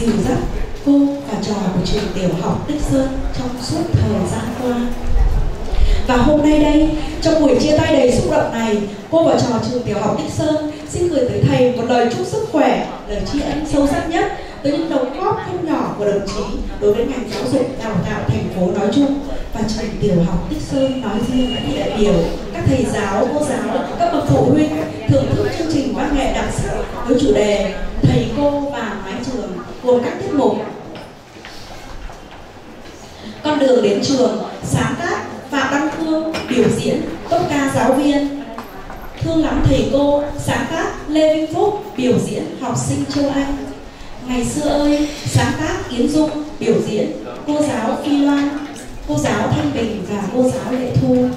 dìu dắt cô và trò của trường tiểu học Tích Sơn trong suốt thời gian qua. Và hôm nay đây, trong buổi chia tay đầy xúc động này, cô và trò trường tiểu học Tích Sơn xin gửi tới thầy một lời chúc sức khỏe, lời tri ân sâu sắc nhất tới những đóng góp không nhỏ của đồng chí đối với ngành giáo dục đào tạo thành phố nói chung và trường tiểu học Tích Sơn nói riêng các đại biểu, các thầy giáo, cô giáo, các bậc phụ huynh thưởng thức chương trình văn nghệ đặc sắc với chủ đề thầy cô và mái gồm các tiết mục. Con đường đến trường, sáng tác phạm đăng phương biểu diễn tốt ca giáo viên. Thương lắm thầy cô, sáng tác lê vinh phúc, biểu diễn học sinh châu anh. Ngày xưa ơi, sáng tác yến dung, biểu diễn cô giáo phi loan, cô giáo thanh bình và cô giáo lệ thu.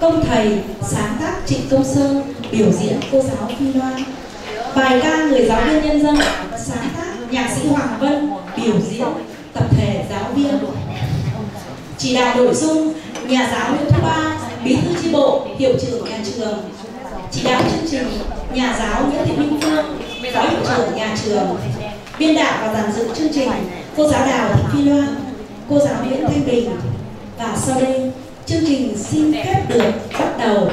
Công thầy sáng tác trịnh công sơn, biểu diễn cô giáo phi loan. Bài ca người giáo viên nhân dân sáng tác nhạc sĩ hoàng vân, biểu diễn tập thể giáo viên. Chỉ đạo nội dung, nhà giáo nguyễn thu ba, bí thư chi bộ, hiệu trưởng nhà trường. Chỉ đạo chương trình, nhà giáo nguyễn thị minh phương, phó hiệu trưởng nhà trường. Biên đạo và giàn dựng chương trình, cô giáo đào thị phi loan, cô giáo nguyễn thanh bình. Và sau đây, chương trình xin phép được bắt đầu.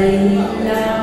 Nhưng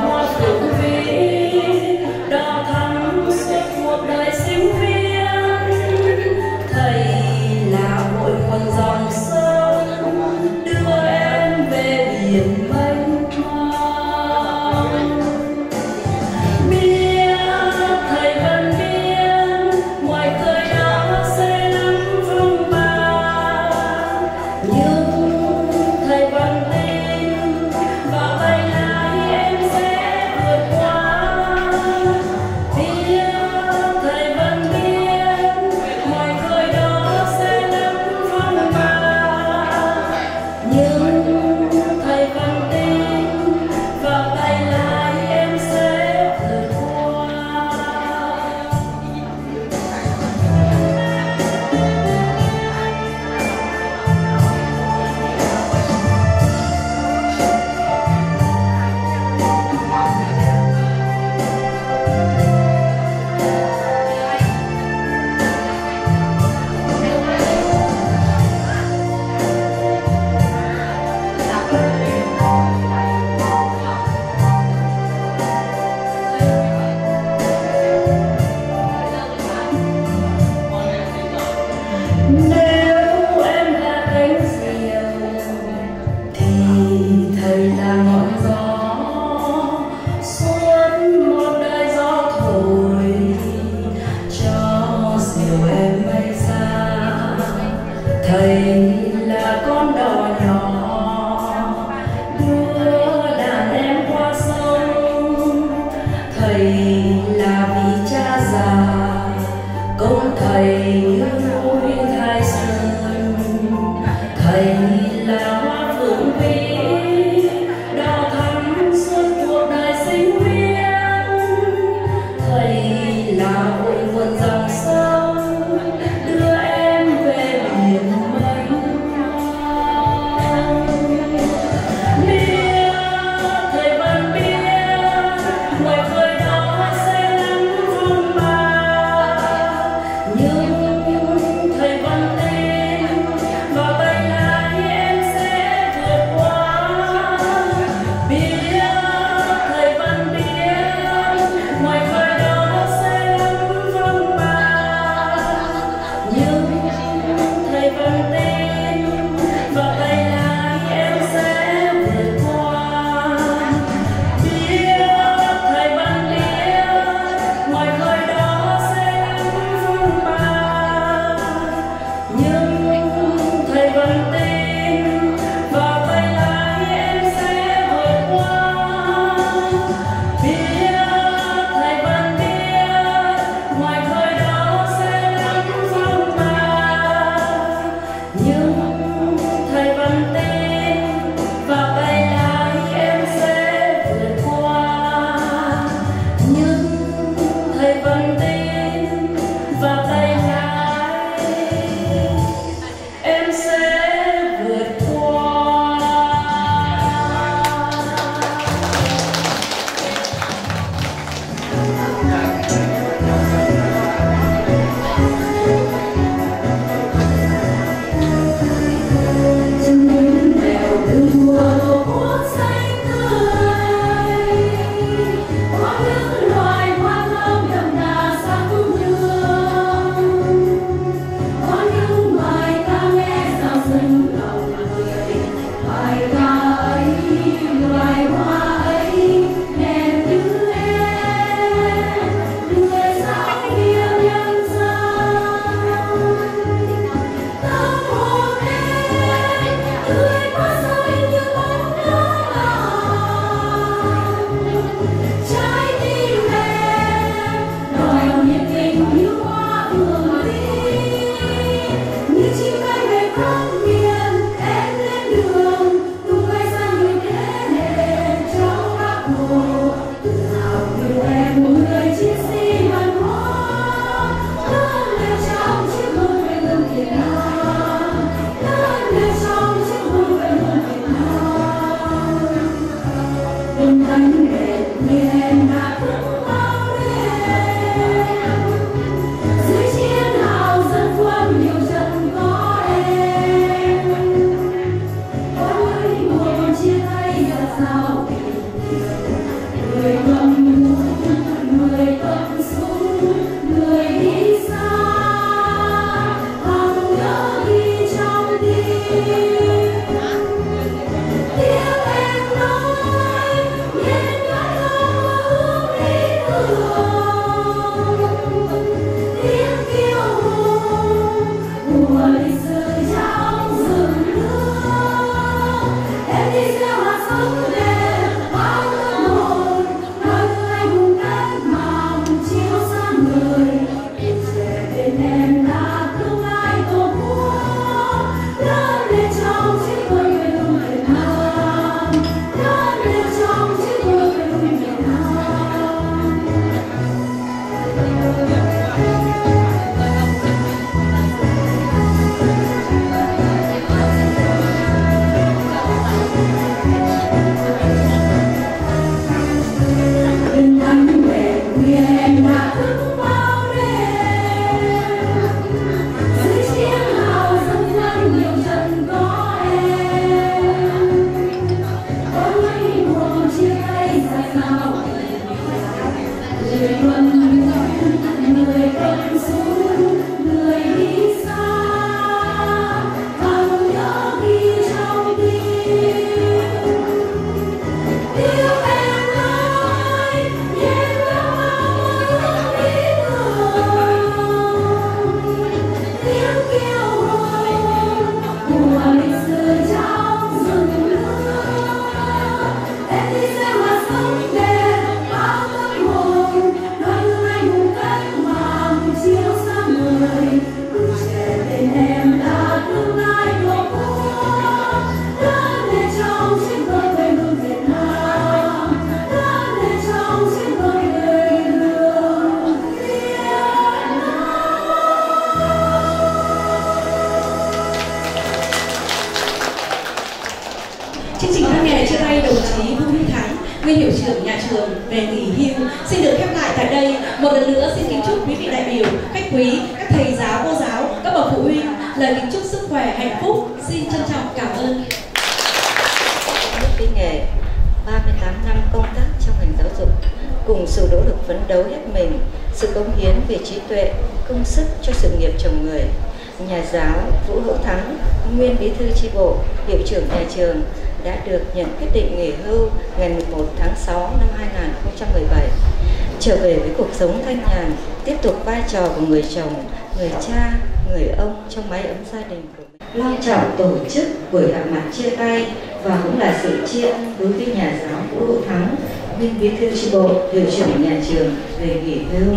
trò của người chồng, người cha, người ông trong mái ấm gia đình của mình. Long trọng tổ chức buổi gặp mặt chia tay và cũng là sự tri ân đối với nhà giáo Vũ Hữu Thắng, nguyên bí thư tri bộ, hiệu trưởng nhà trường về nghỉ hưu.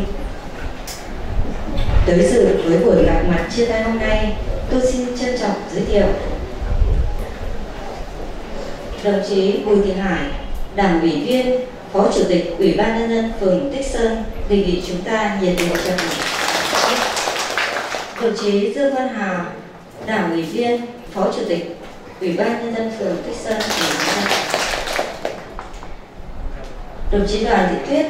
Tới dự với buổi gặp mặt chia tay hôm nay, tôi xin trân trọng giới thiệu đồng chí Bùi Thị Hải, Đảng ủy viên, Ủy ban nhân dân phường Tích Sơn đề nghị chúng ta nhiệt liệt chào mừng. Đồng chí Dương Văn Hào, Đảng ủy viên, Phó Chủ tịch Ủy ban nhân dân phường Tích Sơn Đồng chí Đoàn Thị Tuyết,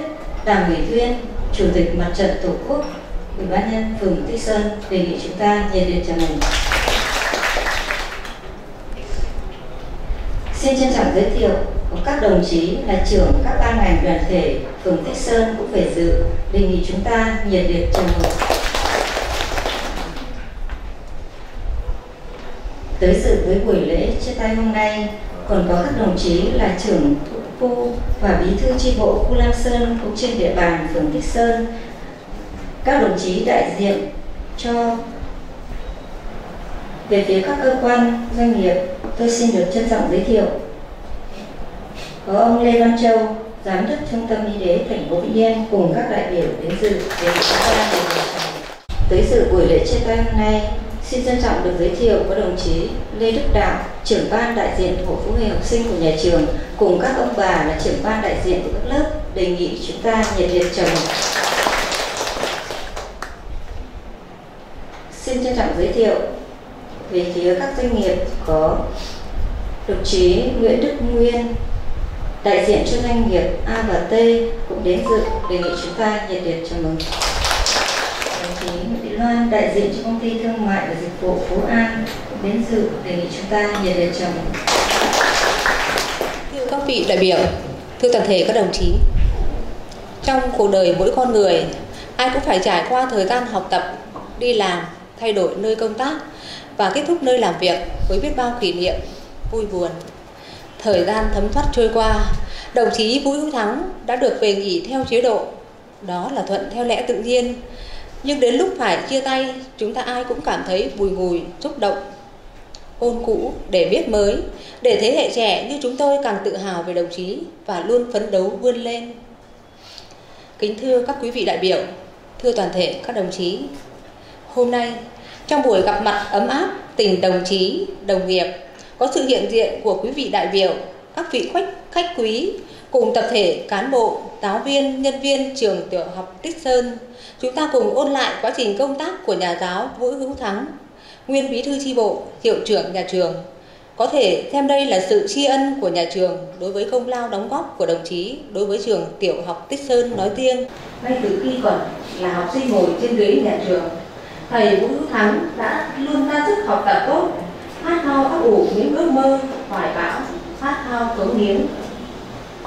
Đảng ủy viên, Chủ tịch Mặt trận Tổ quốc, Ủy ban nhân phường Tích Sơn đề nghị chúng ta nhiệt liệt chào mừng. Xin trân trọng giới thiệu các đồng chí là trưởng các ban ngành đoàn thể phường Tích Sơn cũng về dự. Đề nghị chúng ta nhiệt liệt chào mừng. Tới dự với buổi lễ chia tay hôm nay, còn có các đồng chí là trưởng khu và bí thư tri bộ khu Lam Sơn cũng trên địa bàn phường Tích Sơn. Các đồng chí đại diện cho, về phía các cơ quan, doanh nghiệp, tôi xin được trân trọng giới thiệu có ông Lê Văn Châu, giám đốc trung tâm y tế thành phố Vĩnh Yên cùng các đại biểu đến dự để chúng ta tới dự buổi lễ chia tay hôm nay, xin trân trọng được giới thiệu có đồng chí Lê Đức Đạo, trưởng ban đại diện hội phụ huynh học sinh của nhà trường, cùng các ông bà là trưởng ban đại diện của các lớp, đề nghị chúng ta nhiệt liệt chào mừng. Xin trân trọng giới thiệu về phía các doanh nghiệp có đồng chí Nguyễn Đức Nguyên đại diện cho doanh nghiệp A và T cũng đến dự đề nghị chúng ta nhiệt liệt chào mừng đồng chí Nguyễn Thị Loan, đại diện cho công ty thương mại và dịch vụ Phú An cũng đến dự đề nghị chúng ta nhiệt liệt chào mừng thưa các vị đại biểu, thưa toàn thể các đồng chí trong cuộc đời mỗi con người, ai cũng phải trải qua thời gian học tập, đi làm, thay đổi nơi công tác và kết thúc nơi làm việc với biết bao kỷ niệm, vui buồn. Thời gian thấm thoát trôi qua, đồng chí Vũ Hữu Thắng đã được về nghỉ theo chế độ. Đó là thuận theo lẽ tự nhiên. Nhưng đến lúc phải chia tay, chúng ta ai cũng cảm thấy bùi ngùi, xúc động. Ôn cũ để biết mới, để thế hệ trẻ như chúng tôi càng tự hào về đồng chí và luôn phấn đấu vươn lên. Kính thưa các quý vị đại biểu, thưa toàn thể các đồng chí, Hôm nay, trong buổi gặp mặt ấm áp tình đồng chí, đồng nghiệp, có sự hiện diện của quý vị đại biểu, các vị khách, khách quý, cùng tập thể cán bộ, giáo viên, nhân viên trường tiểu học Tích Sơn, chúng ta cùng ôn lại quá trình công tác của nhà giáo Vũ Hữu Thắng, nguyên bí thư tri bộ, hiệu trưởng nhà trường. Có thể xem đây là sự tri ân của nhà trường đối với công lao đóng góp của đồng chí đối với trường tiểu học Tích Sơn nói riêng. Ngay từ khi còn là học sinh ngồi trên ghế nhà trường, thầy Vũ Hữu Thắng đã luôn ra sức học tập tốt, khát khao ấp ủ những ước mơ, hoài bão, khát khao cống hiến.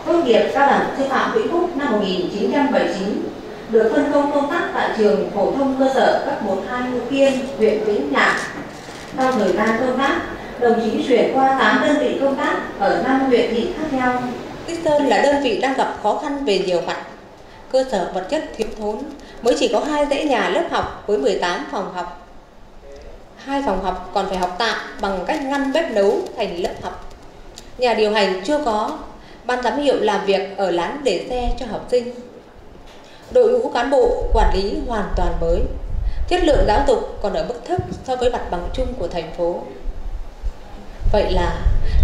Tốt nghiệp cao đẳng sư phạm Vĩnh Phúc năm 1979, được phân công công tác tại trường phổ thông cơ sở cấp 12 Ngũ Kiên, huyện Vĩnh Lạc. Sau thời gian công tác, đồng chí chuyển qua 8 đơn vị công tác ở 5 huyện thị khác nhau. Tích Sơn là đơn vị đang gặp khó khăn về nhiều mặt. Cơ sở vật chất thiếu thốn, mới chỉ có hai dãy nhà lớp học với 18 phòng học. Hai phòng học còn phải học tạm bằng cách ngăn bếp nấu thành lớp học. Nhà điều hành chưa có, ban giám hiệu làm việc ở lán để xe cho học sinh. Đội ngũ cán bộ quản lý hoàn toàn mới. Chất lượng giáo dục còn ở mức thấp so với mặt bằng chung của thành phố. Vậy là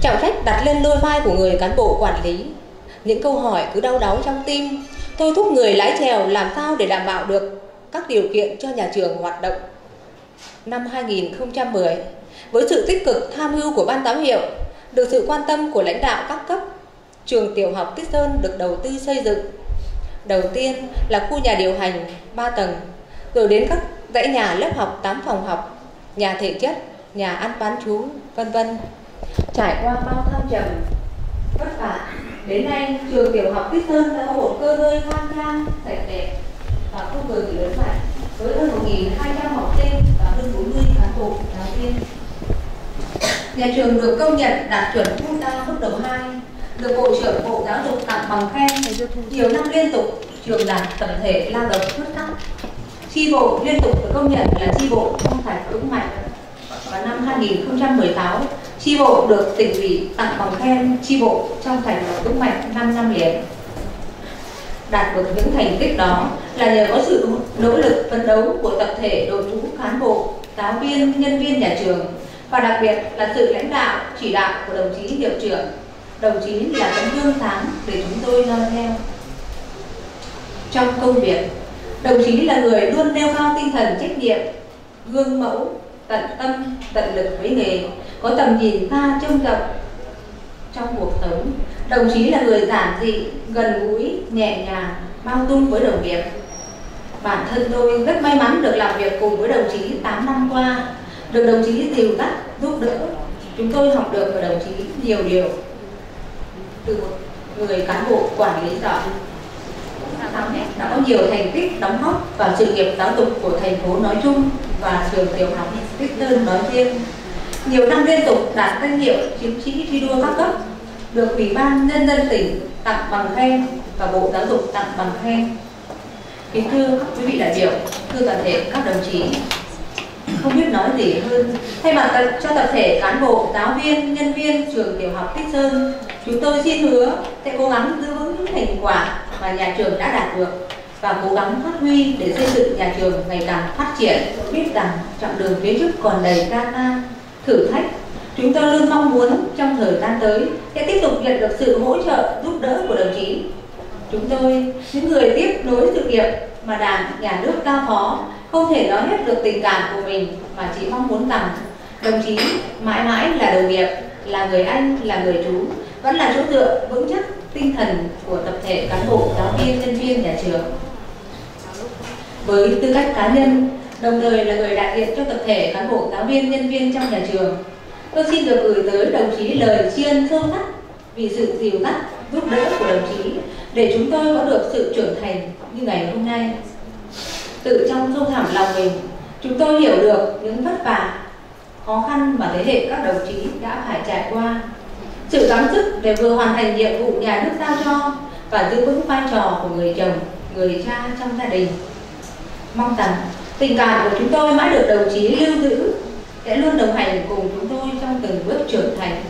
trọng trách đặt lên đôi vai của người cán bộ quản lý. Những câu hỏi cứ đau đáu trong tim, thôi thúc người lái chèo làm sao để đảm bảo được các điều kiện cho nhà trường hoạt động. Năm 2010, với sự tích cực tham mưu của ban giám hiệu, được sự quan tâm của lãnh đạo các cấp, trường tiểu học Tích Sơn được đầu tư xây dựng. Đầu tiên là khu nhà điều hành 3 tầng, rồi đến các dãy nhà lớp học 8 phòng học, nhà thể chất, nhà ăn bán chú, vân vân. Trải qua bao thăng trầm, vất vả, đến nay trường tiểu học Tích Sơn đã có một cơ ngơi khang trang, sạch đẹp và không ngừng lớn mạnh với hơn 1.200 học sinh và hơn 40 cán bộ giáo viên. Nhà trường được công nhận đạt chuẩn quốc gia mức độ 2, được Bộ trưởng Bộ Giáo dục tặng bằng khen nhiều năm liên tục trường đạt tập thể lao động xuất sắc. Chi bộ liên tục được công nhận là chi bộ trong sạch vững mạnh và năm 2016, chi bộ được tỉnh ủy tặng bằng khen chi bộ trong sạch vững mạnh 5 năm liền. Đạt được những thành tích đó là nhờ có sự nỗ lực phấn đấu của tập thể đội ngũ cán bộ, giáo viên, nhân viên nhà trường và đặc biệt là sự lãnh đạo, chỉ đạo của đồng chí hiệu trưởng. Đồng chí là tấm gương sáng để chúng tôi noi theo. Trong công việc, đồng chí là người luôn nêu cao tinh thần trách nhiệm, gương mẫu, tận tâm, tận lực với nghề, có tầm nhìn xa trông rộng trong cuộc sống. Đồng chí là người giản dị, gần gũi, nhẹ nhàng, bao dung với đồng nghiệp. Bản thân tôi rất may mắn được làm việc cùng với đồng chí 8 năm qua, được đồng chí dìu dắt, giúp đỡ. Chúng tôi học được từ đồng chí nhiều điều từ một người cán bộ quản lý giỏi đã có nhiều thành tích đóng góp vào sự nghiệp giáo dục của thành phố nói chung và trường tiểu học Tích Sơn nói riêng. Nhiều năm liên tục đạt danh hiệu chiến sĩ thi đua các cấp, được Ủy ban Nhân dân tỉnh tặng bằng khen và Bộ Giáo dục tặng bằng khen. Kính thưa quý vị đại biểu, thưa toàn thể các đồng chí, không biết nói gì hơn. Thay mặt cho tập thể cán bộ, giáo viên, nhân viên trường tiểu học Tích Sơn, chúng tôi xin hứa sẽ cố gắng giữ vững những thành quả mà nhà trường đã đạt được và cố gắng phát huy để xây dựng nhà trường ngày càng phát triển. Biết rằng chặng đường phía trước còn đầy gian nan, thử thách. Chúng tôi luôn mong muốn trong thời gian tới sẽ tiếp tục nhận được sự hỗ trợ giúp đỡ của đồng chí. Chúng tôi, những người tiếp nối sự nghiệp mà Đảng, Nhà nước giao phó, không thể nói hết được tình cảm của mình mà chỉ mong muốn rằng đồng chí mãi mãi là đồng nghiệp, là người anh, là người chú, vẫn là chỗ dựa vững chắc tinh thần của tập thể cán bộ, giáo viên, nhân viên nhà trường. Với tư cách cá nhân, đồng thời là người đại diện cho tập thể cán bộ, giáo viên, nhân viên trong nhà trường, tôi xin được gửi tới đồng chí lời tri ân sâu sắc vì sự dìu dắt, giúp đỡ của đồng chí để chúng tôi có được sự trưởng thành như ngày hôm nay. Tự trong sâu thẳm lòng mình, chúng tôi hiểu được những vất vả, khó khăn mà thế hệ các đồng chí đã phải trải qua. Sự gắng sức để vừa hoàn thành nhiệm vụ nhà nước giao cho và giữ vững vai trò của người chồng, người cha trong gia đình. Mong rằng tình cảm của chúng tôi mãi được đồng chí lưu giữ, sẽ luôn đồng hành cùng chúng tôi trong từng bước trưởng thành.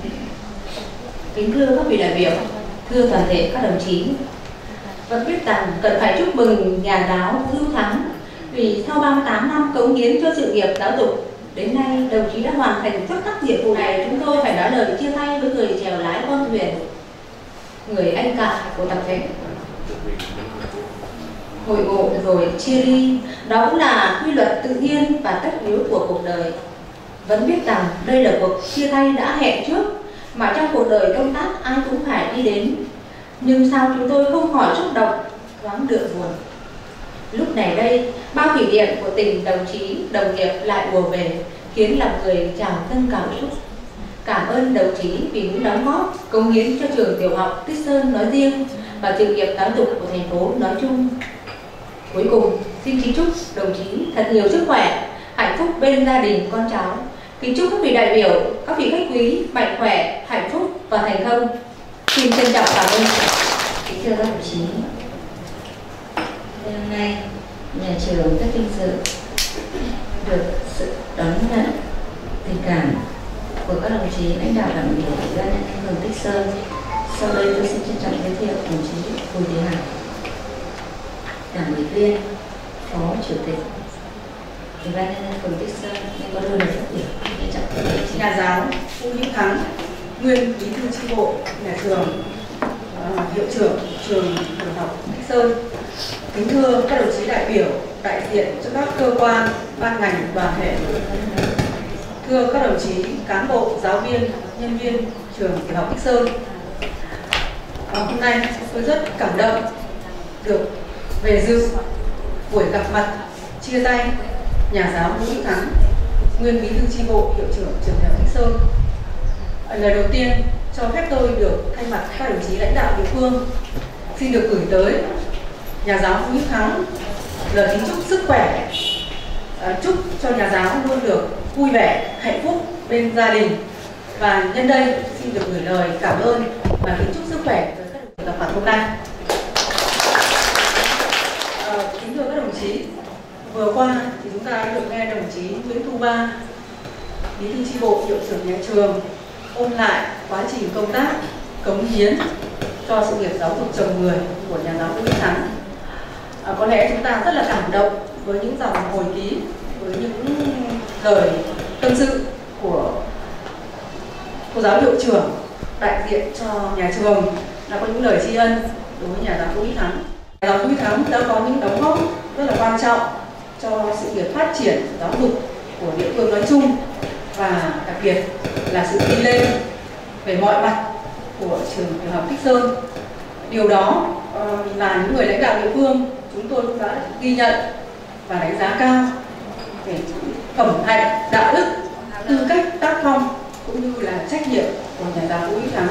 Kính thưa các vị đại biểu, thưa toàn thể các đồng chí, vẫn biết rằng cần phải chúc mừng nhà giáo Hữu Thắng vì sau 38 năm cống hiến cho sự nghiệp giáo dục đến nay đồng chí đã hoàn thành xuất sắc nhiệm vụ này. Chúng tôi phải nói lời chia tay với người chèo lái con thuyền người anh cả của tập thể. Hội ngộ rồi chia ly đó cũng là quy luật tự nhiên và tất yếu của cuộc đời vẫn biết rằng đây là cuộc chia tay đã hẹn trước mà trong cuộc đời công tác ai cũng phải đi đến. Nhưng sao chúng tôi không khỏi xúc động, thoáng được buồn. Lúc này đây, bao kỷ niệm của tình đồng chí, đồng nghiệp lại ùa về, khiến lòng người trào dâng cảm xúc. Cảm ơn đồng chí vì những đóng góp cống hiến cho trường tiểu học Tích Sơn nói riêng và sự nghiệp giáo dục của thành phố nói chung. Cuối cùng, xin kính chúc đồng chí thật nhiều sức khỏe, hạnh phúc bên gia đình, con cháu kính chúc các vị đại biểu các vị khách quý mạnh khỏe hạnh phúc và thành công xin trân trọng cảm ơn kính thưa các đồng chí hôm nay nhà trường rất vinh dự được sự đón nhận tình cảm của các đồng chí lãnh đạo đảng ủy ủy ban nhân dân phường Tích Sơn. Sau đây tôi xin trân trọng giới thiệu đồng chí Bùi Thị Hằng, đảng ủy viên, phó chủ tịch ủy ban nhân dân phường Tích Sơn nên có đơn phát biểu trọng nhà giáo Vũ Hữu Thắng, nguyên bí thư chi bộ nhà trường, uh, hiệu trưởng trường tiểu học Tích Sơn. Kính thưa các đồng chí đại biểu, đại diện cho các cơ quan, ban ngành, đoàn thể thưa các đồng chí cán bộ giáo viên nhân viên trường tiểu học Tích Sơn à, hôm nay tôi rất cảm động được về dự buổi gặp mặt chia tay nhà giáo Vũ Hữu Thắng nguyên bí thư tri bộ hiệu trưởng trường đại học Vĩnh Sơn. À, lời đầu tiên cho phép tôi được thay mặt các đồng chí lãnh đạo địa phương xin được gửi tới nhà giáo Vũ Hữu Thắng lời kính chúc sức khỏe. À, chúc cho nhà giáo luôn được vui vẻ, hạnh phúc bên gia đình. Và nhân đây xin được gửi lời cảm ơn và kính chúc sức khỏe tới các đồng tập mặt hôm nay. À, kính thưa các đồng chí, vừa qua chúng ta đã được nghe đồng chí Nguyễn Thu Ba, bí thư chi bộ hiệu trưởng nhà trường ôn lại quá trình công tác cống hiến cho sự nghiệp giáo dục chồng người của nhà giáo Nguyễn Thắng. À, có lẽ chúng ta rất là cảm động với những dòng hồi ký với những lời tâm sự của cô giáo hiệu trưởng đại diện cho nhà trường đã có những lời tri ân đối với nhà giáo Nguyễn Thắng. Nhà giáo Nguyễn Thắng đã có những đóng góp rất là quan trọng cho sự nghiệp phát triển, giáo dục của địa phương nói chung và đặc biệt là sự đi lên về mọi mặt của trường tiểu học Tích Sơn. Điều đó ờ, là những người lãnh đạo địa phương chúng tôi cũng đã ghi nhận và đánh giá cao về phẩm hạnh, đạo đức tư cách tác phong cũng như là trách nhiệm của nhà giáo Vũ Hữu Thắng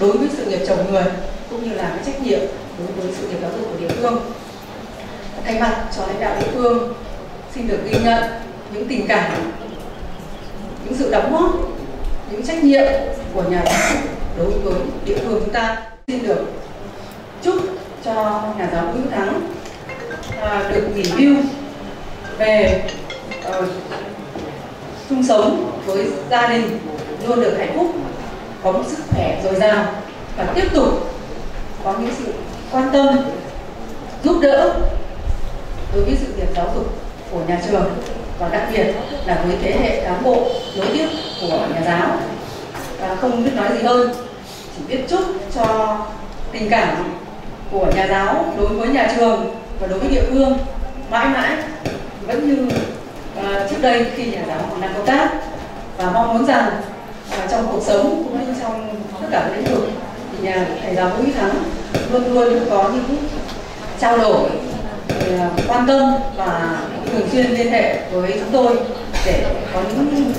đối với sự nghiệp chồng người cũng như là cái trách nhiệm đối với sự nghiệp giáo dục của địa phương thay mặt cho lãnh đạo địa phương xin được ghi nhận những tình cảm những sự đóng góp những trách nhiệm của nhà giáo đối với địa phương chúng ta. Xin được chúc cho nhà giáo Vũ Hữu Thắng à, được nghỉ hưu về uh, chung sống với gia đình luôn được hạnh phúc có một sức khỏe dồi dào và tiếp tục có những sự quan tâm giúp đỡ đối với sự nghiệp giáo dục của nhà trường và đặc biệt là với thế hệ cán bộ nối tiếp của nhà giáo. Và không biết nói gì hơn chỉ biết chúc cho tình cảm của nhà giáo đối với nhà trường và đối với địa phương mãi mãi. Vẫn như uh, trước đây khi nhà giáo còn đang công tác. Và mong muốn rằng uh, trong cuộc sống cũng như trong tất cả các lĩnh vực thì nhà thầy giáo Nguyễn Thắng luôn luôn có những trao đổi Ờ, quan tâm và thường xuyên liên hệ với chúng tôi để có những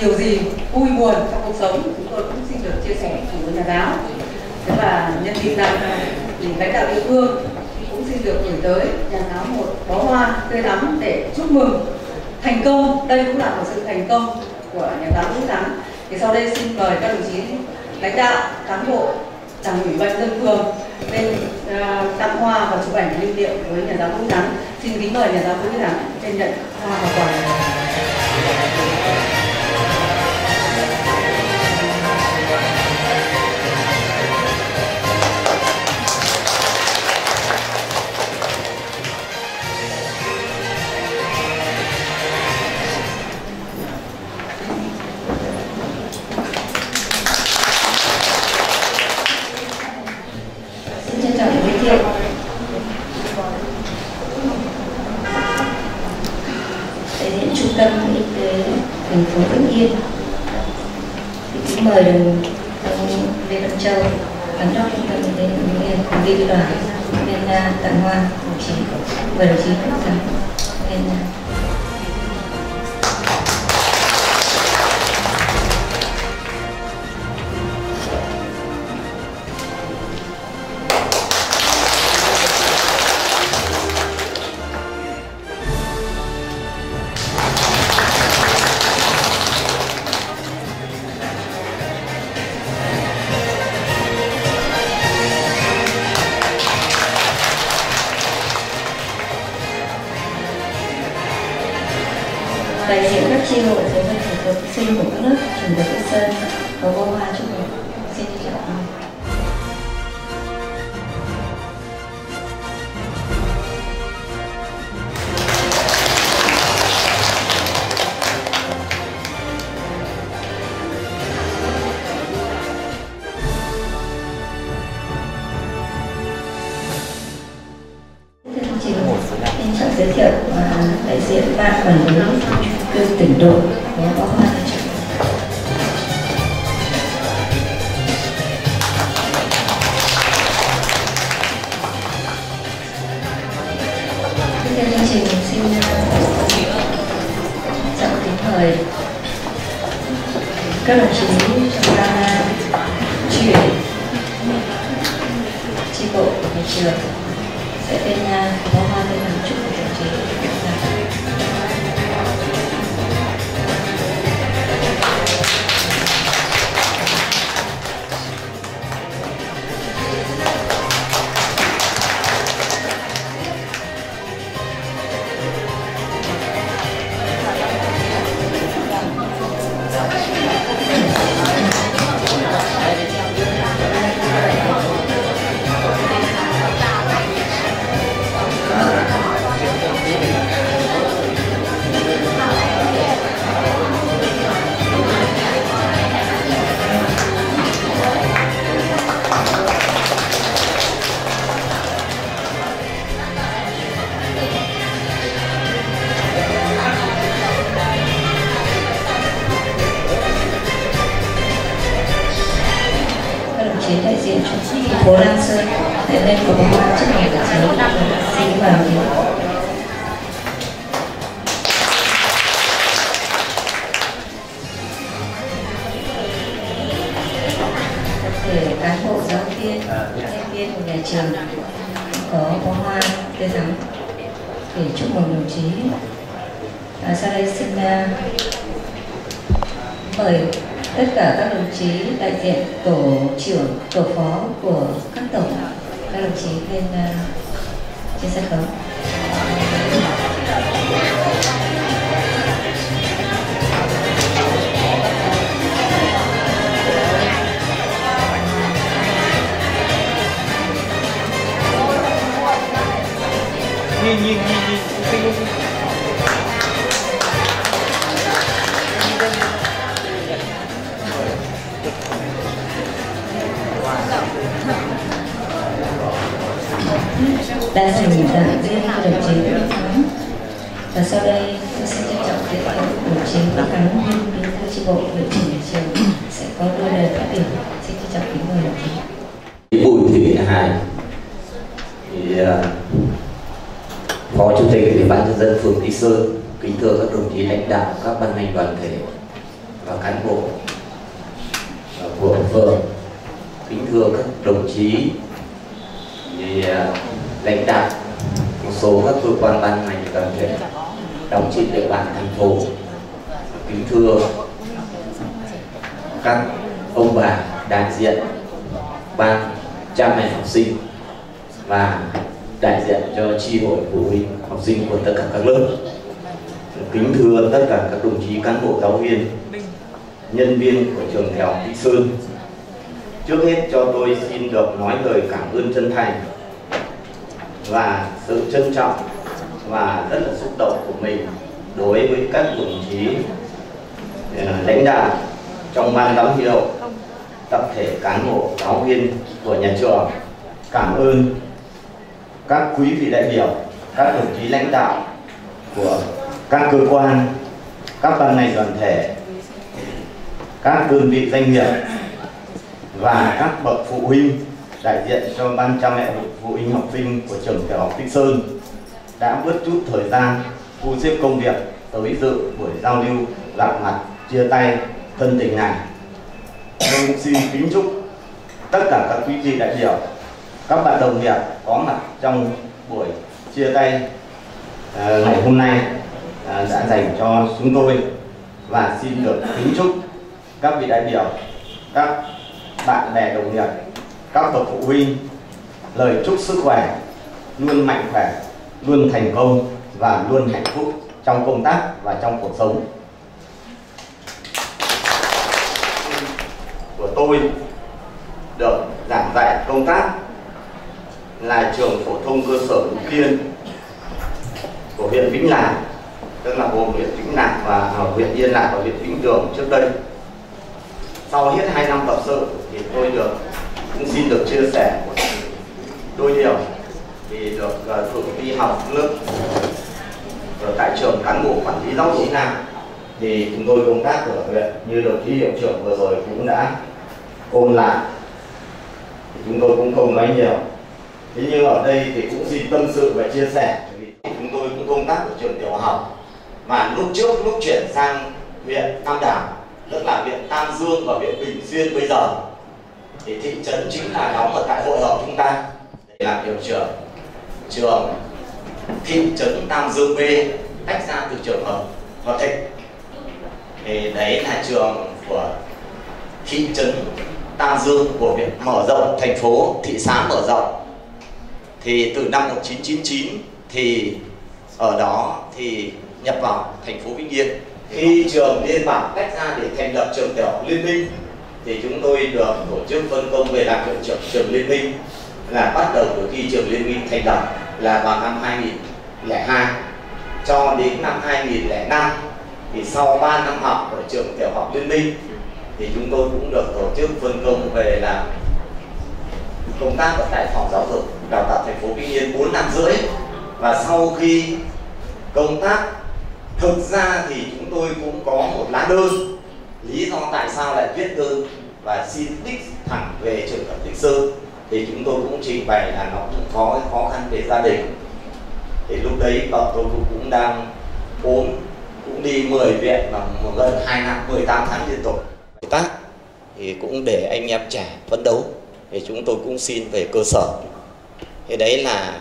điều gì vui buồn trong cuộc sống, chúng tôi cũng xin được chia sẻ cùng với nhà giáo. Thế và nhân dịp này, thì lãnh đạo địa phương cũng xin được gửi tới nhà giáo một bó hoa tươi thắm để chúc mừng thành công. Đây cũng là một sự thành công của nhà giáo Vũ Thắng. Thì sau đây xin mời các đồng chí lãnh đạo, cán bộ, đảng ủy ban dân phường lên uh, ờ, tặng hoa và chụp ảnh lưu niệm với nhà giáo Vũ Thắng. Xin kính mời nhà giáo Vũ Thắng. Lên nhận hoa và quà Thì kính mời đồng ông Lê Văn Châu, giám đốc trung tâm y tế Hưng Yên cùng đi đoàn bên uh, tặng hoa đồng chí mời đồng chí. Xin chào giới thiệu à, đại diện ban quản lý cư tỉnh đội của bó hoa theo chương trình xin à, chào tính kính mời các đồng chí trong ban chuyển. Chi bộ nhà trường nhìn nhìn nhìn nhìn. Xin luôn đã dành viên cho đồng chí Nguyễn Thắng và sau đây tôi xin trân trọng giới thiệu đồng chí Nguyễn Thắng nguyên bí thư chi bộ trưởng nhà trường sẽ có đôi lời phát biểu. Xin trân trọng kính mời đồng chí. Bùi Thị Hải. Thì à, Phó Chủ tịch Ủy ban nhân dân phường Lý Sơn kính thưa các đồng chí lãnh đạo, các ban ngành đoàn thể và cán bộ của phường. Kính thưa các đồng chí à, lãnh đạo, một số các cơ quan ban ngành đoàn thể đóng trên địa bàn thành phố. Kính thưa các ông bà, đại diện, ban, cha mẹ học sinh và đại diện cho tri hội phụ huynh, học sinh của tất cả các lớp. Kính thưa tất cả các đồng chí cán bộ giáo viên, nhân viên của trường đại học Lý Sơn. Trước hết cho tôi xin được nói lời cảm ơn chân thành và sự trân trọng và rất là xúc động của mình đối với các đồng chí ờ, lãnh đạo trong ban giám hiệu, tập thể cán bộ giáo viên của nhà trường. Cảm ơn các quý vị đại biểu các đồng chí lãnh đạo của các cơ quan các ban ngành đoàn thể các đơn vị doanh nghiệp và các bậc phụ huynh đại diện cho ban cha mẹ phụ huynh học sinh của trường tiểu học Tích Sơn đã bớt chút thời gian thu xếp công việc tới dự buổi giao lưu gặp mặt chia tay thân tình này. Tôi xin kính chúc tất cả các quý vị đại biểu, các bạn đồng nghiệp có mặt trong buổi chia tay uh, ngày hôm nay uh, đã dành cho chúng tôi và xin được kính chúc các vị đại biểu, các bạn bè đồng nghiệp, các bậc phụ huynh lời chúc sức khỏe, luôn mạnh khỏe, luôn thành công và luôn hạnh phúc trong công tác và trong cuộc sống. Của tôi được giảng dạy công tác là trường phổ thông cơ sở Lục Kiên của huyện Vĩnh Lạc, tức là gồm huyện Vĩnh Lạc và à, huyện Yên Lạc và huyện Vĩnh Tường trước đây. Sau hết hai năm tập sự thì tôi được, cũng xin được chia sẻ một đôi điều. Thì được à, thử đi học lớp ở tại trường cán bộ quản lý giáo dục nào thì chúng tôi công tác ở huyện như đồng chí hiệu trưởng vừa rồi cũng đã ôn lại. Thì chúng tôi cũng không nói nhiều thế nhưng ở đây thì cũng xin tâm sự và chia sẻ chúng tôi cũng công tác ở trường tiểu học. Mà lúc trước lúc chuyển sang huyện Tam Đảo, tức là huyện Tam Dương và huyện Bình Xuyên bây giờ, thì thị trấn chính là đóng ở tại hội họp chúng ta. Để làm hiệu trưởng trường thị trấn Tam Dương B, tách ra từ trường hợp hợp Thịnh. Thì đấy là trường của thị trấn Tam Dương của huyện mở rộng, thành phố thị xã mở rộng thì từ năm 1999 thì ở đó thì nhập vào thành phố Vĩnh Yên. Khi trường liên bản tách ra để thành lập trường tiểu học liên minh thì chúng tôi được tổ chức phân công về làm hiệu trưởng trường liên minh là bắt đầu từ khi trường liên minh thành lập là vào năm 2002 cho đến năm 2005 thì sau 3 năm học ở trường tiểu học liên minh thì chúng tôi cũng được tổ chức phân công về làm công tác ở tại phòng giáo dục đào tạo thành phố Vĩnh Yên 4 năm rưỡi. Và sau khi công tác thực ra thì chúng tôi cũng có một lá đơn. Lý do tại sao lại viết đơn và xin đích thẳng về trường hợp Tích sư thì chúng tôi cũng trình bày là nó cũng có khó khăn về gia đình. Thì lúc đấy vợ tôi cũng, cũng đang ốm cũng đi 10 viện mà gần 2 năm 18 tháng liên tục. Tác thì cũng để anh em trẻ phấn đấu. Thì chúng tôi cũng xin về cơ sở thì đấy là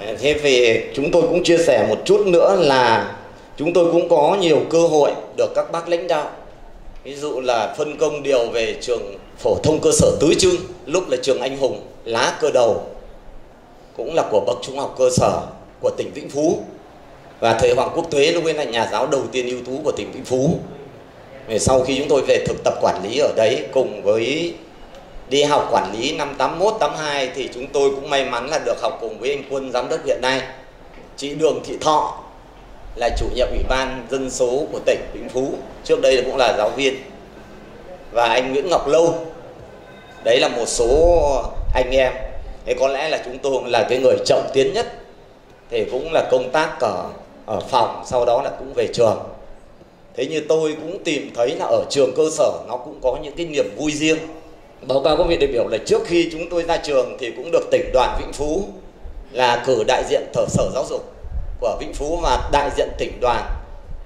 à, thế về chúng tôi cũng chia sẻ một chút nữa là chúng tôi cũng có nhiều cơ hội được các bác lãnh đạo. Ví dụ là phân công điều về trường phổ thông cơ sở tứ trưng, lúc là trường anh hùng, lá cơ đầu, cũng là của bậc trung học cơ sở của tỉnh vĩnh phú. Và thầy hoàng quốc tuế lúc ấy là nhà giáo đầu tiên ưu tú của tỉnh vĩnh phú. Về sau khi chúng tôi về thực tập quản lý ở đấy cùng với đi học quản lý năm 81, 82 thì chúng tôi cũng may mắn là được học cùng với anh Quân giám đốc hiện nay. Chị Đường Thị Thọ là chủ nhiệm ủy ban dân số của tỉnh Vĩnh Phú trước đây cũng là giáo viên. Và anh Nguyễn Ngọc Lâu đấy là một số anh em. Thế có lẽ là chúng tôi là cái người trọng tiến nhất thì cũng là công tác ở ở phòng sau đó là cũng về trường. Thế như tôi cũng tìm thấy là ở trường cơ sở nó cũng có những cái niềm vui riêng báo cáo các vị đại biểu là trước khi chúng tôi ra trường thì cũng được tỉnh đoàn Vĩnh Phú là cử đại diện thờ sở giáo dục của Vĩnh Phú và đại diện tỉnh đoàn.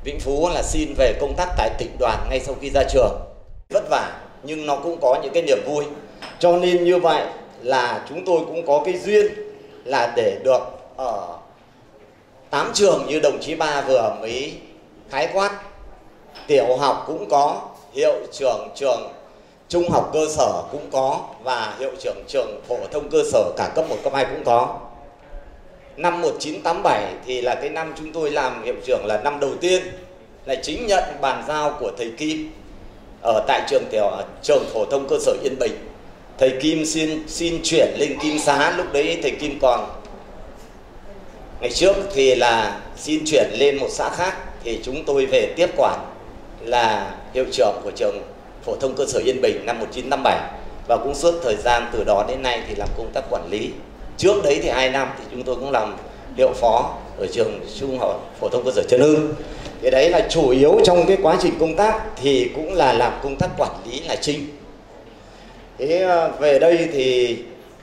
Vĩnh Phú là xin về công tác tại tỉnh đoàn ngay sau khi ra trường. Vất vả, nhưng nó cũng có những cái niềm vui. Cho nên như vậy là chúng tôi cũng có cái duyên là để được ở tám trường như đồng chí ba vừa mới khái quát. Tiểu học cũng có, hiệu trưởng trường trung học cơ sở cũng có và hiệu trưởng trường phổ thông cơ sở cả cấp 1 cấp 2 cũng có. Năm 1987 thì là cái năm chúng tôi làm hiệu trưởng là năm đầu tiên, là chính nhận bàn giao của thầy Kim ở tại trường tiểu, trường phổ thông cơ sở Yên Bình. Thầy Kim xin xin chuyển lên Kim Xá, lúc đấy thầy Kim còn. Ngày trước thì là xin chuyển lên một xã khác, thì chúng tôi về tiếp quản là hiệu trưởng của trường phổ thông cơ sở Yên Bình năm 1957 và cũng suốt thời gian từ đó đến nay thì làm công tác quản lý. Trước đấy thì hai năm thì chúng tôi cũng làm liệu phó ở trường trung học phổ thông cơ sở Trần Hưng. Cái đấy là chủ yếu trong cái quá trình công tác thì cũng là làm công tác quản lý là chính. Thế ờ, về đây thì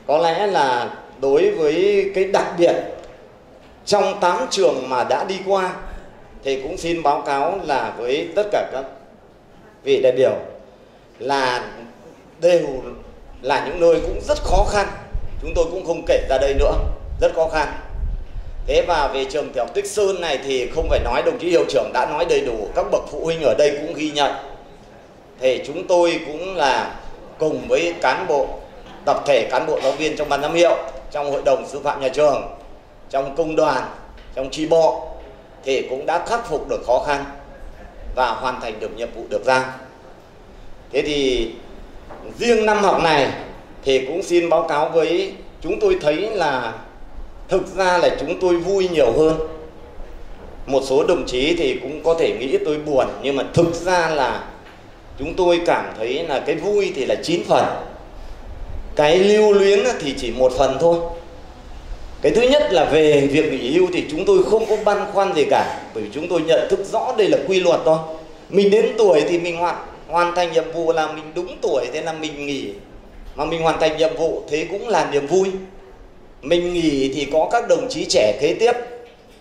có lẽ là đối với cái đặc biệt trong 8 trường mà đã đi qua thì cũng xin báo cáo là với tất cả các vị đại biểu là đều là những nơi cũng rất khó khăn. Chúng tôi cũng không kể ra đây nữa, rất khó khăn. Thế và về trường tiểu học tích sơn này thì không phải nói đồng chí hiệu trưởng đã nói đầy đủ, các bậc phụ huynh ở đây cũng ghi nhận. Thì chúng tôi cũng là cùng với cán bộ, tập thể cán bộ giáo viên trong ban giám hiệu, trong hội đồng sư phạm nhà trường, trong công đoàn, trong tri bộ thì cũng đã khắc phục được khó khăn và hoàn thành được nhiệm vụ được giao thế thì riêng năm học này thì cũng xin báo cáo với chúng tôi thấy là thực ra là chúng tôi vui nhiều hơn. Một số đồng chí thì cũng có thể nghĩ tôi buồn, nhưng mà thực ra là chúng tôi cảm thấy là cái vui thì là 9 phần. Cái lưu luyến thì chỉ một phần thôi. Cái thứ nhất là về việc nghỉ hưu thì chúng tôi không có băn khoăn gì cả, bởi vì chúng tôi nhận thức rõ đây là quy luật thôi. Mình đến tuổi thì mình hoạt hoàn thành nhiệm vụ là mình đúng tuổi, thế là mình nghỉ. Mà mình hoàn thành nhiệm vụ, thế cũng là niềm vui. Mình nghỉ thì có các đồng chí trẻ kế tiếp.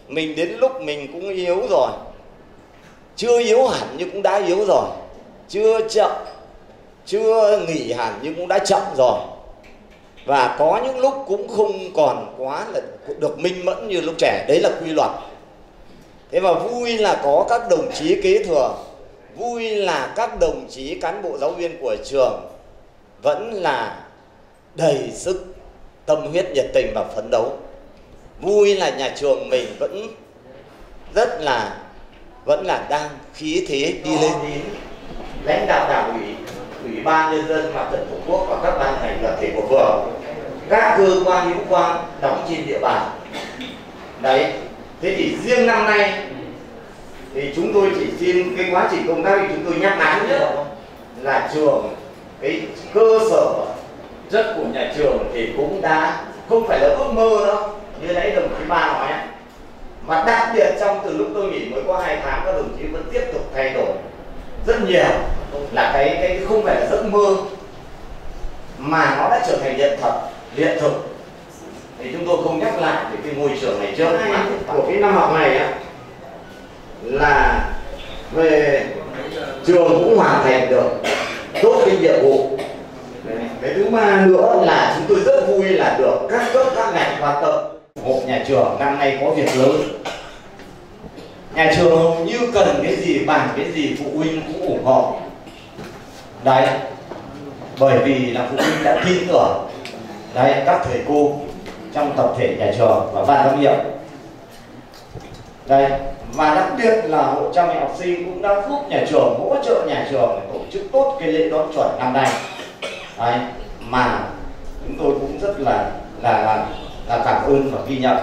Mình đến lúc mình cũng yếu rồi. Chưa yếu hẳn nhưng cũng đã yếu rồi. Chưa chậm, chưa nghỉ hẳn nhưng cũng đã chậm rồi. Và có những lúc cũng không còn quá là được minh mẫn như lúc trẻ. Đấy là quy luật. Thế mà vui là có các đồng chí kế thừa vui là các đồng chí cán bộ giáo viên của trường vẫn là đầy sức, tâm huyết, nhiệt tình và phấn đấu. Vui là nhà trường mình vẫn rất là, vẫn là đang khí thế đi lên. Lãnh đạo đảng ủy ủy ban nhân dân mặt trận tổ quốc và các ban ngành đoàn thể của phường. Các cơ quan hữu quan đóng trên địa bàn. Đấy, thế thì riêng năm nay thì chúng tôi chỉ xin cái quá trình công tác thì chúng tôi nhắc lại nhất là trường cái cơ sở chất của nhà trường thì cũng đã không phải là ước mơ đâu. Như nãy đồng chí ba nói mà đặc biệt trong từ lúc tôi nghỉ mới có hai tháng các đồng chí vẫn tiếp tục thay đổi rất nhiều. Là cái cái không phải là giấc mơ mà nó đã trở thành hiện thực hiện thực. Thì chúng tôi không nhắc lại về cái môi trường này trước. Của cái năm học này á là về trường cũng hoàn thành được, tốt cái nhiệm vụ. Cái thứ ba nữa là chúng tôi rất vui là được các cấp, các ngành quan tâm. Một nhà trường năm nay có việc lớn. Nhà trường hầu như cần cái gì, bàn cái gì, phụ huynh cũng ủng hộ. Đấy, bởi vì là phụ huynh đã tin tưởng, đấy, các thầy cô trong tập thể nhà trường và ban giám hiệu đây và đặc biệt là hội cha mẹ học sinh cũng đã giúp nhà trường hỗ trợ nhà trường để tổ chức tốt cái lễ đón chuẩn năm nay. Đấy, mà chúng tôi cũng rất là là là, là cảm ơn và ghi nhận.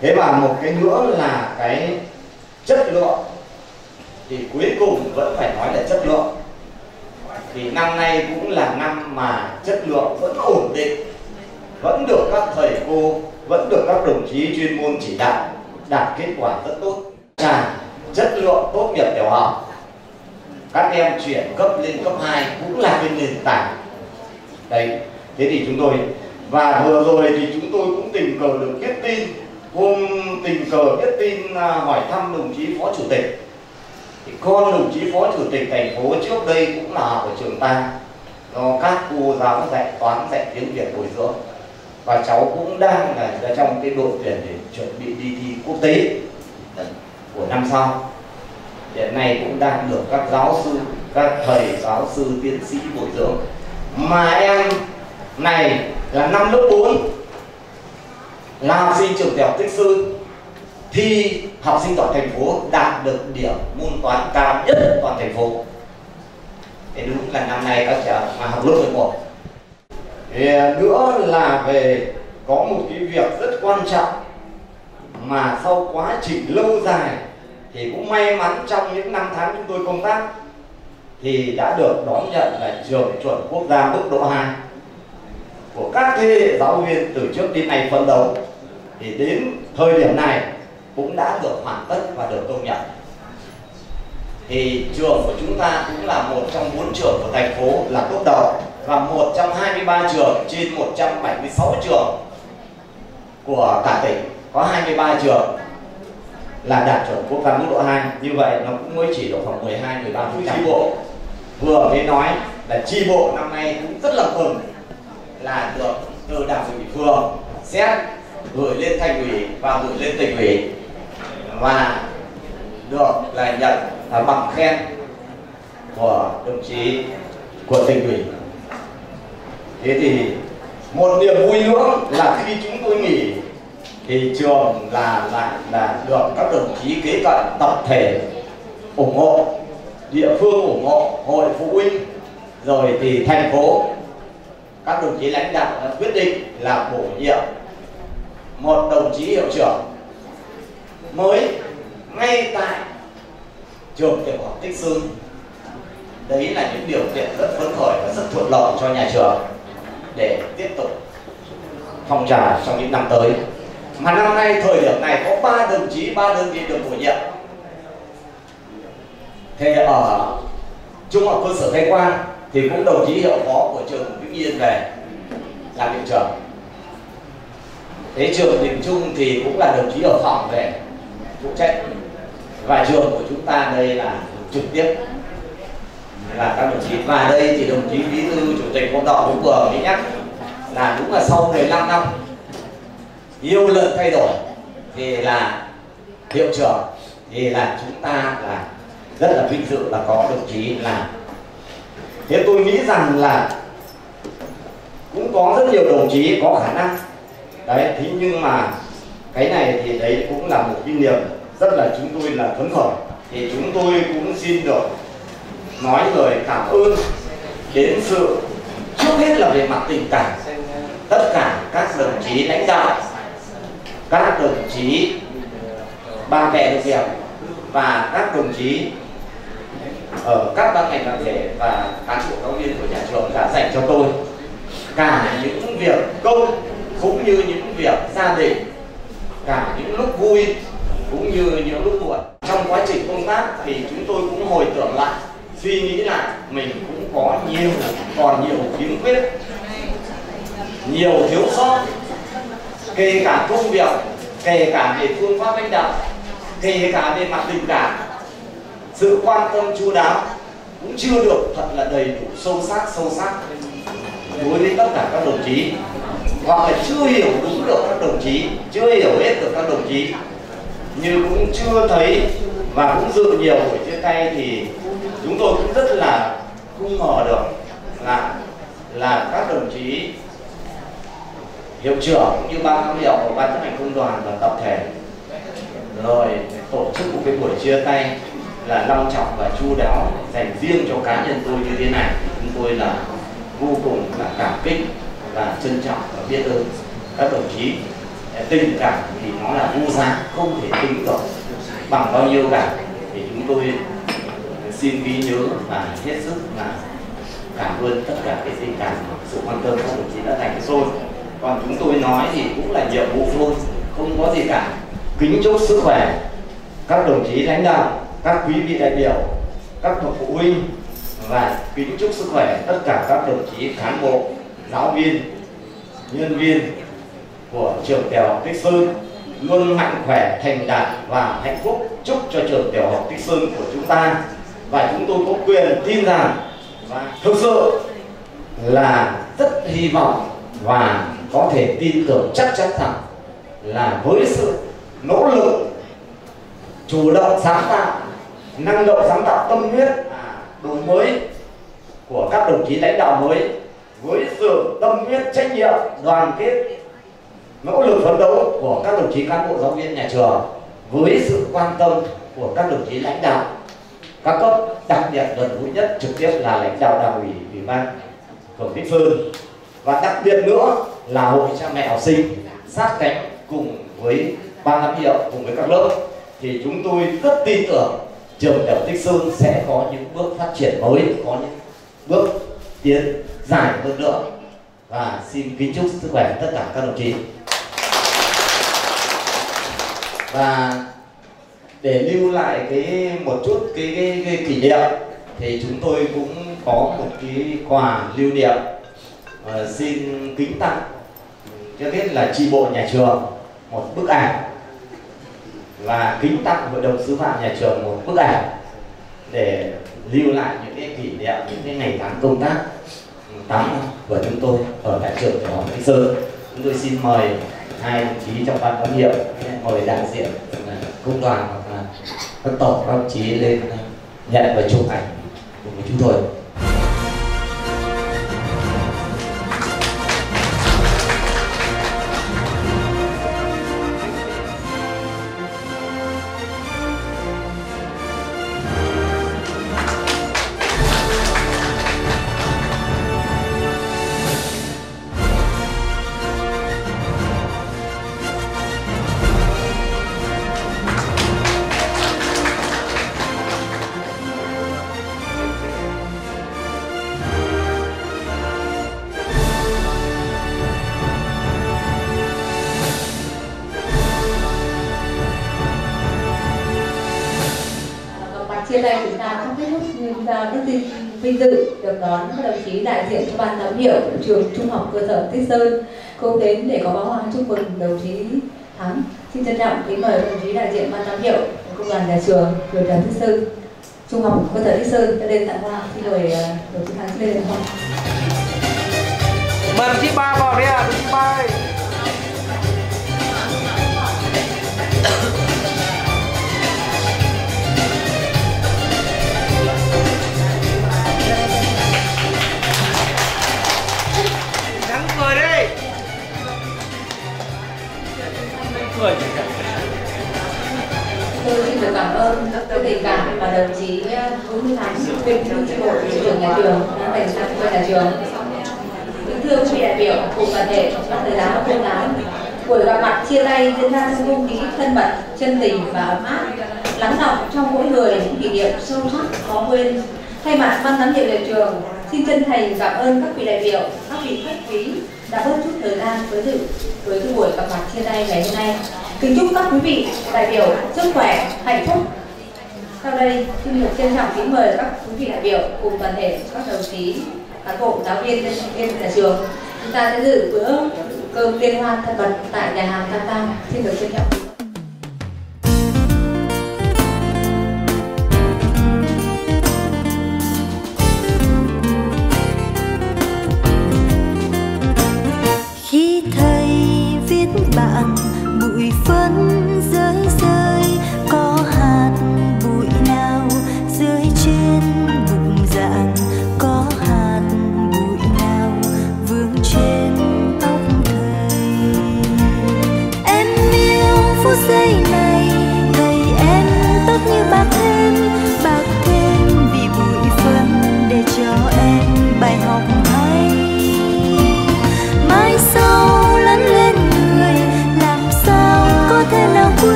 Thế và một cái nữa là cái chất lượng. Thì cuối cùng vẫn phải nói là chất lượng. Thì năm nay cũng là năm mà chất lượng vẫn ổn định vẫn được các thầy cô vẫn được các đồng chí chuyên môn chỉ đạo đạt kết quả rất tốt trả chất lượng tốt nghiệp tiểu học. Các em chuyển cấp lên cấp 2 cũng là cái nền tảng. Đấy, thế thì chúng tôi, và vừa rồi thì chúng tôi cũng tình cờ được biết tin, hôm tình cờ biết tin à, hỏi thăm đồng chí phó chủ tịch. Thì con đồng chí phó chủ tịch thành phố trước đây cũng là học ở trường ta. Do các cô giáo dạy toán, dạy tiếng việt bồi dưỡng và cháu cũng đang là trong cái đội tuyển để chuẩn bị đi thi quốc tế của năm sau. Hiện nay cũng đang được các giáo sư, các thầy giáo sư, tiến sĩ bồi dưỡng. Mà em này là năm lớp 4 là học sinh trường tiểu học tích sư, thi học sinh toàn thành phố, đạt được điểm môn toán cao nhất toàn thành phố. Thì đúng là năm nay các trẻ mà học lớp 11 thì à, nữa là về có một cái việc rất quan trọng mà sau quá trình lâu dài thì cũng may mắn trong những năm tháng chúng tôi công tác thì đã được đón nhận là trường chuẩn quốc gia mức độ 2 của các thế hệ giáo viên từ trước đến nay phấn đấu. Thì đến thời điểm này cũng đã được hoàn tất và được công nhận. Thì trường của chúng ta cũng là một trong bốn trường của thành phố là tốt đầu và một trong 23 trường trên 176 trường của cả tỉnh có 23 trường là đạt chuẩn quốc gia mức độ 2 như vậy nó cũng mới chỉ độ khoảng 12 13 phần trăm. bộ. Vừa mới nói là chi bộ năm nay cũng rất là mừng là được từ đảng ủy phường xét gửi lên thành ủy và gửi lên tỉnh ủy. Và được là nhận bằng khen của đồng chí của tỉnh ủy thế thì một niềm vui nữa là khi chúng tôi nghỉ thì trường là lại là được các đồng chí kế cận tập thể ủng hộ, địa phương ủng hộ, hội phụ huynh. Rồi thì thành phố, các đồng chí lãnh đạo đã quyết định là bổ nhiệm một đồng chí hiệu trưởng mới ngay tại trường tiểu học Tích Sương đấy là những điều kiện rất phấn khởi và rất thuận lợi cho nhà trường để tiếp tục phong trào trong những năm tới. Mà năm nay, thời điểm này có ba đồng chí, ba đơn vị được bổ nhiệm. Thế ở trung học cơ sở Thanh Quang thì cũng đồng chí hiệu phó của trường Vĩnh Yên về làm hiệu trưởng. Thế trường Đình Trung thì cũng là đồng chí ở phòng về phụ trách. Và trường của chúng ta đây là trực tiếp là các đồng chí và đây thì đồng chí bí thư, chủ tịch công đoàn cũng vừa mới nhắc là đúng là sau 15 năm, nhiều lần thay đổi thì là hiệu trưởng, thì là chúng ta là rất là vinh dự là có đồng chí là thế tôi nghĩ rằng là cũng có rất nhiều đồng chí có khả năng. Đấy, thế nhưng mà cái này thì đấy cũng là một kinh nghiệm rất là chúng tôi là phấn khởi. Thì chúng tôi cũng xin được nói lời cảm ơn đến sự. Trước hết là về mặt tình cảm. Tất cả các đồng chí lãnh đạo, các đồng chí ba mẹ được việc và các đồng chí ở các ban ngành đoàn thể và cán bộ giáo viên của nhà trường đã dành cho tôi. Cả những việc công cũng như những việc gia đình, cả những lúc vui cũng như những lúc buồn. Trong quá trình công tác thì chúng tôi cũng hồi tưởng lại suy nghĩ là mình cũng có nhiều, còn nhiều khiếm khuyết. Nhiều thiếu sót. Kể cả công việc, kể cả về phương pháp lãnh đạo, kể cả về mặt tình cảm, sự quan tâm chu đáo cũng chưa được thật là đầy đủ sâu sắc sâu sắc đối với tất cả các đồng chí. Hoặc là chưa hiểu đúng được các đồng chí, chưa hiểu hết được các đồng chí. Như cũng chưa thấy và cũng dự nhiều buổi chia tay thì chúng tôi cũng rất là không ngờ được là là các đồng chí hiệu trưởng cũng như ban giám hiệu và ban chấp hành công đoàn và tập thể, rồi tổ chức một cái buổi chia tay là long trọng và chu đáo dành riêng cho cá nhân tôi như thế này. Chúng tôi là vô cùng là cảm kích và trân trọng và biết ơn các đồng chí. Tình cảm thì nó là vô giá, không thể tính được bằng bao nhiêu cả. Thì chúng tôi xin ghi nhớ và hết sức là cảm ơn tất cả cái tình cảm sự quan tâm các đồng chí đã dành cho tôi. Còn chúng tôi nói thì cũng là nhiệm vụ thôi, không có gì cả. Kính chúc sức khỏe các đồng chí lãnh đạo, các quý vị đại biểu, các bậc phụ huynh và kính chúc sức khỏe tất cả các đồng chí cán bộ, giáo viên, nhân viên của trường tiểu học Tích Sơn. Luôn mạnh khỏe, thành đạt và hạnh phúc. Chúc cho trường tiểu học Tích Sơn của chúng ta và chúng tôi có quyền tin rằng và thực sự là rất hy vọng và có thể tin tưởng chắc chắn rằng là với sự nỗ lực, chủ động sáng tạo, năng động sáng tạo tâm huyết à, đổi mới của các đồng chí lãnh đạo mới với sự tâm huyết, trách nhiệm, đoàn kết, nỗ lực phấn đấu của các đồng chí cán bộ giáo viên nhà trường với sự quan tâm của các đồng chí lãnh đạo các cấp đặc biệt gần gũi nhất trực tiếp là lãnh đạo đảng ủy ủy ban phường Vĩnh phương. Và đặc biệt nữa là hội cha mẹ học sinh sát cánh cùng với ban giám hiệu, cùng với các lớp. Thì chúng tôi rất tin tưởng trường tiểu Tích Sơn sẽ có những bước phát triển mới, có những bước tiến dài hơn nữa. Và xin kính chúc sức khỏe tất cả các đồng chí. Và để lưu lại cái một chút cái, cái, cái kỷ niệm thì chúng tôi cũng có một cái quà lưu niệm. Uh, xin kính tặng trước hết là tri bộ nhà trường một bức ảnh. Và kính tặng hội đồng sư phạm nhà trường một bức ảnh để lưu lại những cái kỷ niệm những cái ngày tháng công tác ừ, tám năm của chúng tôi ở tại trường tiểu học Thanh Sơn. Chúng tôi xin mời hai đồng chí trong ban giám hiệu mời đại diện ừ, công đoàn các tổ các đồng chí lên ờ, nhận và chụp ảnh cùng với chúng tôi. Nhưng rất vinh, dự được đón các đồng chí đại diện cho ban giám hiệu trường trung học cơ sở Tích Sơn cùng đến để có báo hoa chúc mừng đồng chí Thắng. Xin trân trọng kính mời đồng chí đại diện ban giám hiệu công đoàn nhà trường trường trần Tích Sơn trung học cơ sở Tích Sơn đã lên tặng hoa. Xin mời ờ, đồng chí Thắng lên tặng hoa. Mời đồng chí ba vào đây ạ, đồng chí ba ơi. Người Tôi xin được cảm ơn các tình cảm mà đồng chí ờ, cũng như Thắng, trưởng thư bộ trường nhà trường đã dành tặng cho nhà trường. Kính thưa quý vị đại biểu cùng toàn thể ban thầy giáo cô giáo, buổi gặp mặt chia tay diễn ra trong không khí thân mật, chân tình và ấm áp, lắng đọng trong mỗi người những kỷ niệm sâu sắc khó quên. Thay mặt ban giám hiệu nhà trường, xin chân thành cảm ơn các vị đại biểu, các vị khách quý đã bớt chút thời gian với dự với cái buổi gặp mặt chia tay ngày hôm nay. Kính chúc các quý vị đại biểu sức khỏe, hạnh phúc. Sau đây, xin được trân trọng kính mời các quý vị đại biểu cùng toàn thể các đồng chí cán bộ giáo viên nhân viên nhà trường chúng ta sẽ dự bữa cơm liên hoan thân mật tại nhà hàng Tam Tam. Xin được trân trọng. 问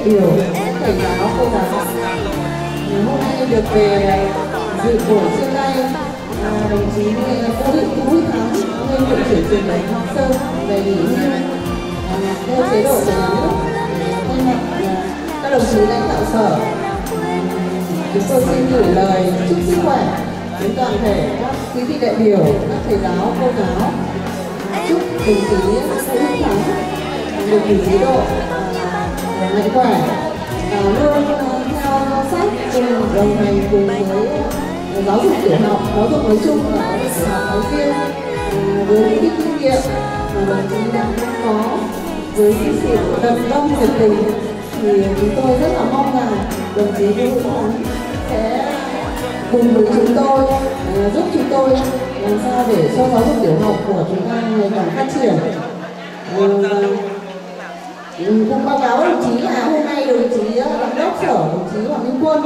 các quý kể đại biểu thầy giáo cô giáo ngày hôm nay được về dự buổi trưa nay à, đồng chí cố định vũ thắng, nguyên hiệu trưởng trường đại học sơn về nghỉ hưu theo chế độ của nhà nước. Thay mặt à, các đồng chí lãnh đạo sở chúng tôi xin gửi lời chúc sức khỏe đến toàn thể các quý vị đại biểu, các thầy giáo, cô giáo. Chúc đồng chí vũ thắng được nghỉ chế độ mạnh khỏe. Và luôn ờ, theo sách cùng đồng hành cùng với ờ, giáo dục tiểu học, giáo dục nói chung và giáo dục tiểu học nói riêng. Với những cái kinh nghiệm mà đồng chí đã có với cái sự tận tâm nhiệt tình, thì chúng tôi rất là mong rằng đồng chí Vũ Thắng sẽ cùng với chúng tôi ờ, giúp chúng tôi làm sao để cho giáo dục tiểu học của chúng ta ngày càng phát triển cũng báo cáo đồng chí là hôm nay đồng chí ờ, giám đốc sở đồng chí hoàng minh quân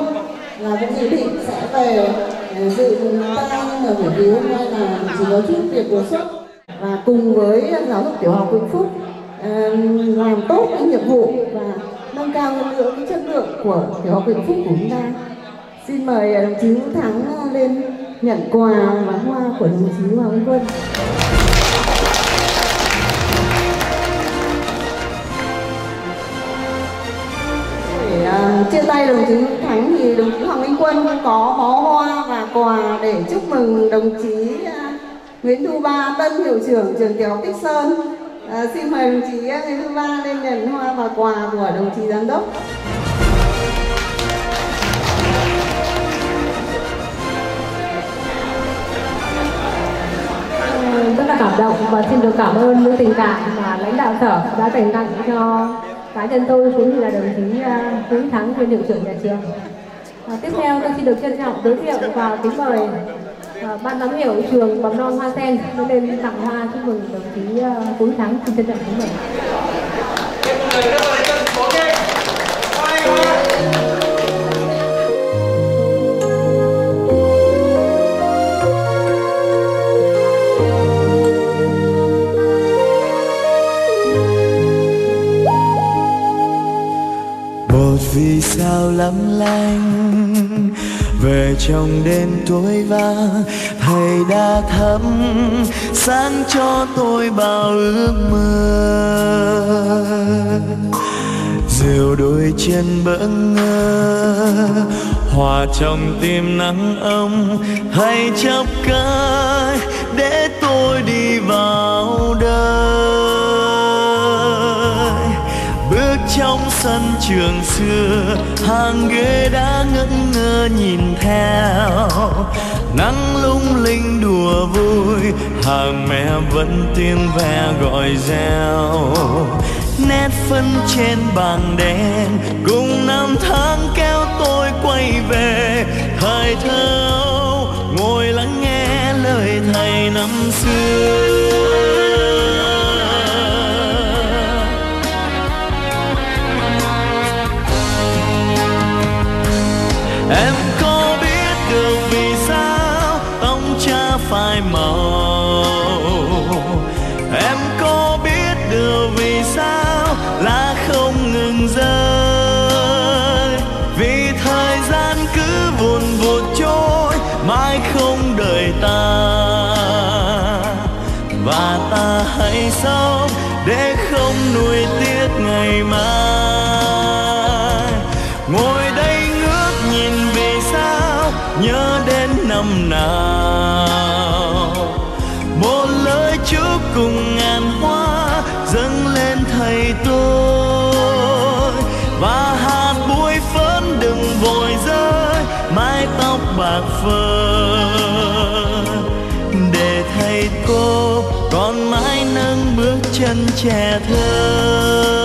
là cũng dự định sẽ về ờ, dự ta nhưng mà buổi vì hôm nay là chỉ có chút việc đột xuất. Và cùng với giáo dục tiểu học vĩnh phúc ờ, làm tốt cái nhiệm vụ và nâng cao hơn nữa cái chất lượng của tiểu học vĩnh phúc của chúng ta. Xin mời đồng chí Thắng lên nhận quà và hoa của đồng chí Hoàng Minh Quân. Chia tay đồng chí Thắng thì đồng chí Hoàng Minh Quân có bó hoa và quà để chúc mừng đồng chí à, Nguyễn Thu Ba tân hiệu trưởng trường tiểu học Tích Sơn. À, xin mời đồng chí à, Nguyễn Thu Ba lên nhận hoa và quà của đồng chí giám đốc. Vâng, rất là cảm động và xin được cảm ơn những tình cảm mà lãnh đạo sở đã dành tặng cho cá nhân tôi cũng như là đồng chí à, Nguyễn Thắng nguyên hiệu trưởng nhà trường. À, tiếp theo tôi xin được trân trọng giới thiệu và kính mời à, ban giám hiệu trường mầm non Hoa Sen lên tặng hoa chúc mừng đồng chí à, Nguyễn Thắng xin trân trọng kính mời. Trong đêm tối vàng thầy đã thắp sáng cho tôi bao ước mơ. Dìu đôi chân bỡ ngơ, hòa trong tim nắng ấm hay chắp cánh sân trường xưa, hàng ghế đã ngẩn ngơ nhìn theo. Nắng lung linh đùa vui, hàng mẹ vẫn tiếng ve gọi reo. Nét phân trên bảng đen, cùng năm tháng kéo tôi quay về, thời thơ chân trẻ thơ.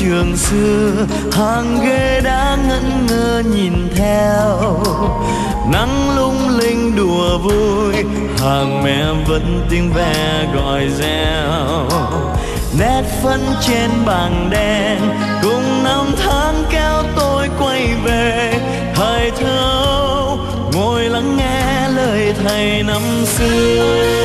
Trường xưa, hàng ghế đã ngẩn ngơ nhìn theo. Nắng lung linh đùa vui, hàng mẹ vẫn tiếng ve gọi reo. Nét phấn trên bảng đen, cùng năm tháng kéo tôi quay về. Thời thơ ngồi lắng nghe lời thầy năm xưa.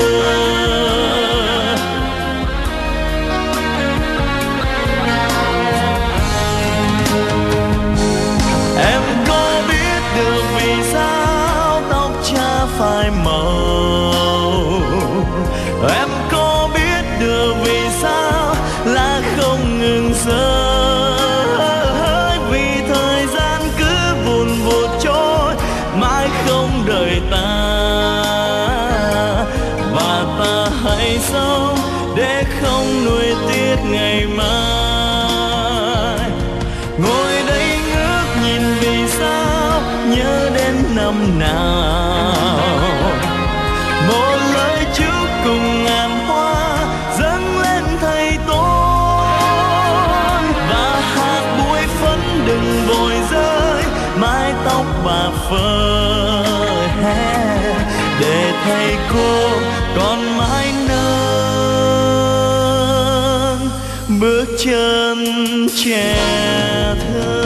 Thầy cô còn mãi nâng bước chân trẻ thơ